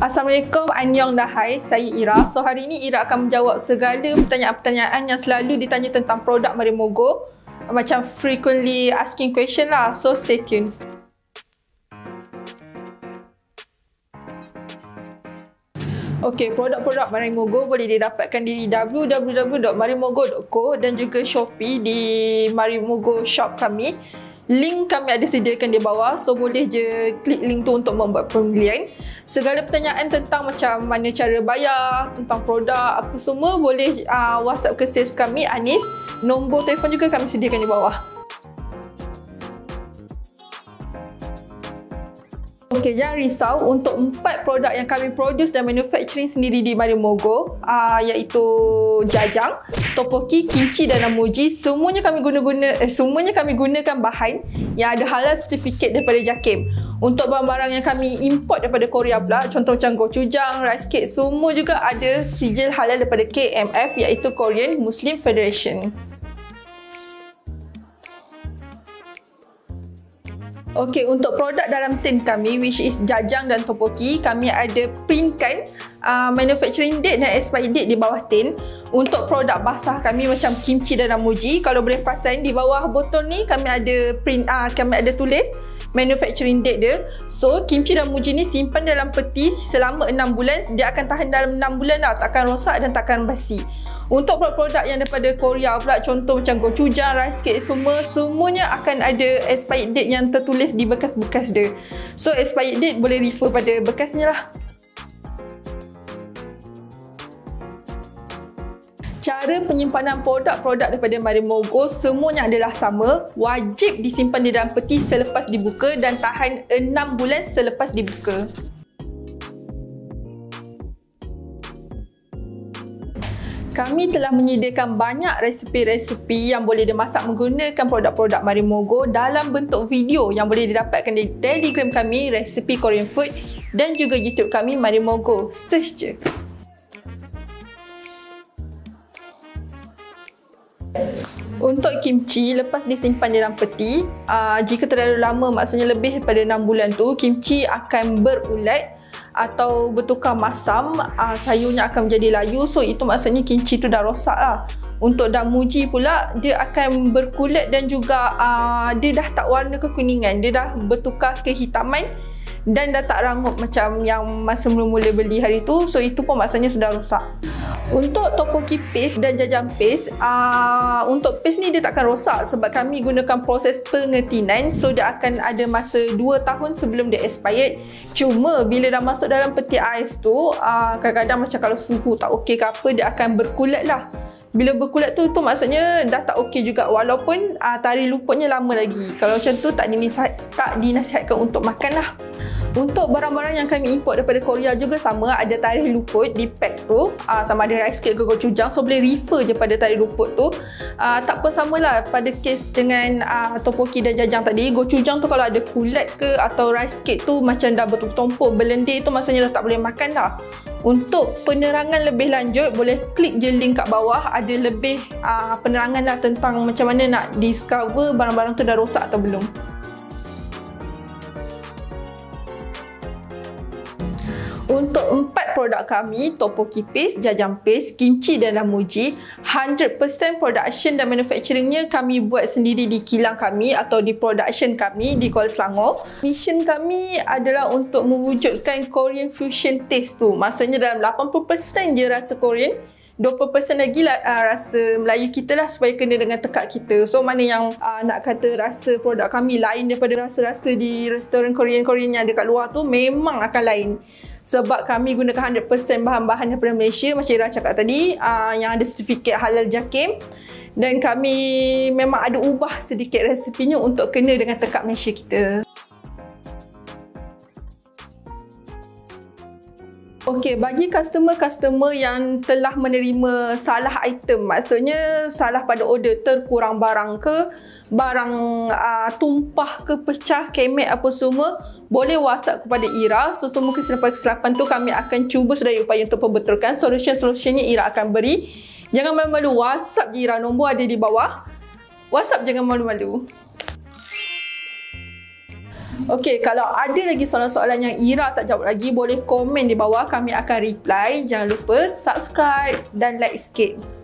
Assalamualaikum, Anyong Dahai. Saya Ira. So hari ini Ira akan menjawab segala pertanyaan-pertanyaan yang selalu ditanya tentang produk Marimogo. Macam frequently asking question lah. So stay tuned. Okey, produk-produk Marimogo boleh didapatkan di www.marimogo.co dan juga Shopee di Marimogo Shop kami. Link kami ada sediakan di bawah so boleh je klik link tu untuk membuat pembelian. Segala pertanyaan tentang macam mana cara bayar, tentang produk, apa semua boleh uh, WhatsApp ke sales kami Anis. Nombor telefon juga kami sediakan di bawah. Okey, jangan risau untuk empat produk yang kami produce dan manufacturing sendiri di Marimogo uh, iaitu jajang, topoki, kimchi dan namuji. Semuanya kami guna-guna eh, semuanya kami gunakan bahan yang ada halal certificate daripada JAKIM. Untuk barang-barang yang kami import daripada Korea pula, contoh macam gochujang, rice cake, semua juga ada sijil halal daripada KMF iaitu Korean Muslim Federation. Okey, untuk produk dalam tin kami which is jajang dan topoki, kami ada printkan uh, manufacturing date dan expiry date di bawah tin. Untuk produk basah kami macam kimchi dan namuji, kalau boleh perasan di bawah botol ni kami ada print uh, kami ada tulis manufacturing date dia. So, kimchi dan muji ni simpan dalam peti selama 6 bulan. Dia akan tahan dalam 6 bulan lah. Takkan rosak dan takkan basi. Untuk produk-produk yang daripada Korea pula contoh macam gochujang, rice cake semua semuanya akan ada expired date yang tertulis di bekas-bekas dia. So expired date boleh refer pada bekasnya lah. Cara penyimpanan produk-produk daripada Marimogo semuanya adalah sama. Wajib disimpan di dalam peti selepas dibuka dan tahan 6 bulan selepas dibuka. Kami telah menyediakan banyak resepi-resepi yang boleh dimasak menggunakan produk-produk Marimogo dalam bentuk video yang boleh didapatkan di Telegram kami Resepi Korean Food dan juga YouTube kami Marimogo. Search je. Untuk kimchi, lepas disimpan dalam peti, uh, jika terlalu lama maksudnya lebih daripada 6 bulan tu, kimchi akan berulat atau bertukar masam uh, sayurnya akan menjadi layu. So itu maksudnya kimchi tu dah rosak lah. Untuk damuji pula dia akan berkulit dan juga uh, dia dah tak warna kekuningan. Dia dah bertukar kehitaman dan dah tak rangup macam yang masa mula-mula beli hari tu so itu pun maksudnya sudah rosak. Untuk topoki paste dan jajang paste uh, untuk paste ni dia takkan rosak sebab kami gunakan proses pengetinan so dia akan ada masa 2 tahun sebelum dia expired. Cuma bila dah masuk dalam peti ais tu uh, kadang-kadang macam kalau suhu tak okey ke apa dia akan berkulat lah. Bila berkulat tu tu maksudnya dah tak okey juga. Walaupun uh, tari luputnya lama lagi. Kalau macam tu tak dinasihat, tak dinasihatkan untuk makan lah untuk barang-barang yang kami import daripada Korea juga sama ada tarikh luput di pack tu. Uh, sama ada rice cake ke gochujang so boleh refer je pada tarikh luput tu. Uh, tak pun samalah pada kes dengan uh, topoki dan jajang tadi. Gochujang tu kalau ada kulit ke atau rice cake tu macam dah bertumpuk berlendir tu maksudnya dah tak boleh makan dah. Untuk penerangan lebih lanjut boleh klik je link kat bawah. Ada lebih uh, penerangan lah tentang macam mana nak discover barang-barang tu dah rosak atau belum Untuk empat produk kami, Topoki Paste, Jajang Paste, Kimchi dan Ramuji, 100% production dan manufacturingnya kami buat sendiri di kilang kami atau di production kami di Kuala Selangor. Mission kami adalah untuk mewujudkan Korean fusion taste tu. Maksudnya dalam 80% je rasa Korean, 20% lagi lah uh, rasa Melayu kita lah supaya kena dengan tekak kita. So mana yang uh, nak kata rasa produk kami lain daripada rasa-rasa di restoran Korean-Korean yang dekat luar tu memang akan lain sebab kami gunakan 100% bahan-bahan daripada Malaysia macam Ira cakap tadi uh, yang ada sertifikat halal JAKIM dan kami memang ada ubah sedikit resepinya untuk kena dengan tekak Malaysia kita. Okey, bagi customer-customer yang telah menerima salah item, maksudnya salah pada order, terkurang barang ke, barang uh, tumpah ke, pecah, kemek apa semua, boleh WhatsApp kepada Ira. So, semua kesilapan-kesilapan tu kami akan cuba sedaya upaya untuk pembetulkan. Solution-solutionnya Ira akan beri. Jangan malu-malu WhatsApp Ira, nombor ada di bawah. WhatsApp jangan malu-malu. Okey, kalau ada lagi soalan-soalan yang Ira tak jawab lagi, boleh komen di bawah. Kami akan reply. Jangan lupa subscribe dan like sikit.